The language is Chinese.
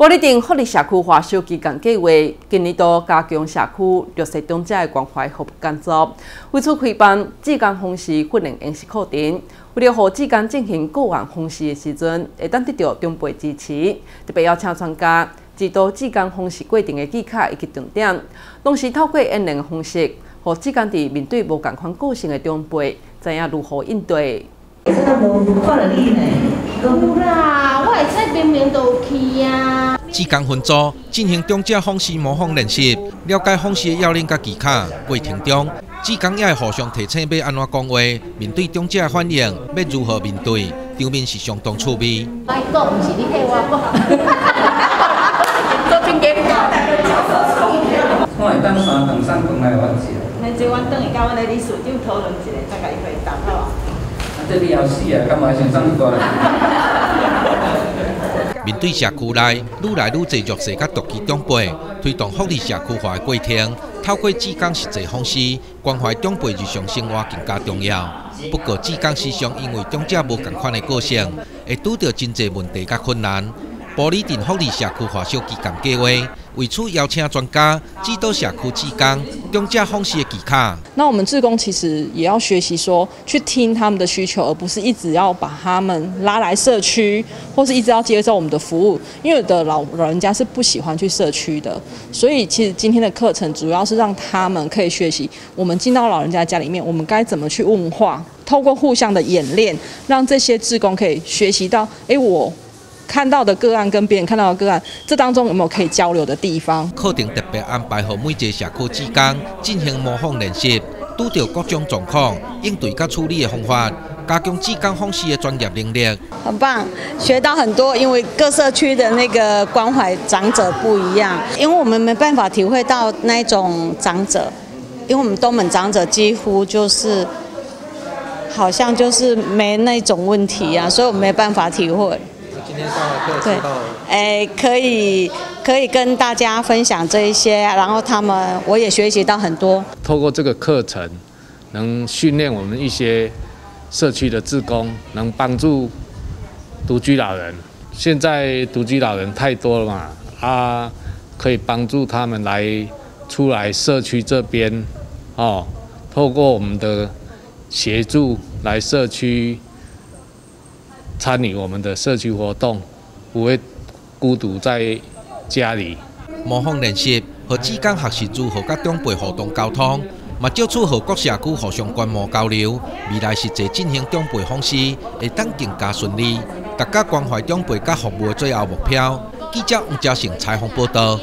玻璃镇福利社区化小基干计划今年度加强社区弱势长者的关怀服务工作，为此开办志工方式训练演习课程，为了让志工进行个案方式的时阵，会当得到长辈支持，特别邀请专家指导志工方式规定的技巧以及重点，同时透过演练的方式，让志工伫面对无共款个性的长辈，知影如何应对。有啦，我会使明明都去啊。志工分组进行中者方式模仿练习，了解方式的要领甲技巧。过程中，志工也会互相提醒要安怎讲话，面对中者的反应要如何面对，场面是相当趣味。我讲不是你替我讲。我会等三顿三顿来完成。那即阮等下甲阮的理事长讨论一下，再甲伊回答好啊。你要死啊！干嘛想上过来？面对社区内愈来愈侪弱势甲独居长辈，推动福利社区化的过程，透过志工实际方式关怀长辈日常生活更加重要。不过，志工时常因为长者无共款的个性，会拄到真侪问题甲困难。玻璃镇福利社区化小基金计划为此邀请专家指导社区志工中者方式的技巧。那我们志工其实也要学习说，去听他们的需求，而不是一直要把他们拉来社区，或是一直要接受我们的服务。因为有的老老人家是不喜欢去社区的，所以其实今天的课程主要是让他们可以学习，我们进到老人家家里面，我们该怎么去问话，透过互相的演练，让这些志工可以学习到，哎我。看到的个案跟别人看到的个案，这当中有没有可以交流的地方？课程特别安排和每节社区之间进行模仿练习，遇到各种状况应对甲处理的方法，加强志工方式的专业能力。很棒，学到很多，因为各社区的那个关怀长者不一样，因为我们没办法体会到那种长者，因为我们东门长者几乎就是好像就是没那种问题啊，所以我们没办法体会。今天上了课，对，哎，可以可以跟大家分享这一些，然后他们我也学习到很多。透过这个课程，能训练我们一些社区的志工，能帮助独居老人。现在独居老人太多了嘛，啊，可以帮助他们来出来社区这边，哦，透过我们的协助来社区。参与我们的社区活动，不会孤独在家里。模仿练习和志工学习如何甲长辈互动沟通，嘛接触和各社区互相观摩交流。未来实际进行长辈方式，会当更加顺利。大家关怀长辈甲服务的最后目标。记者吴嘉诚采访报道。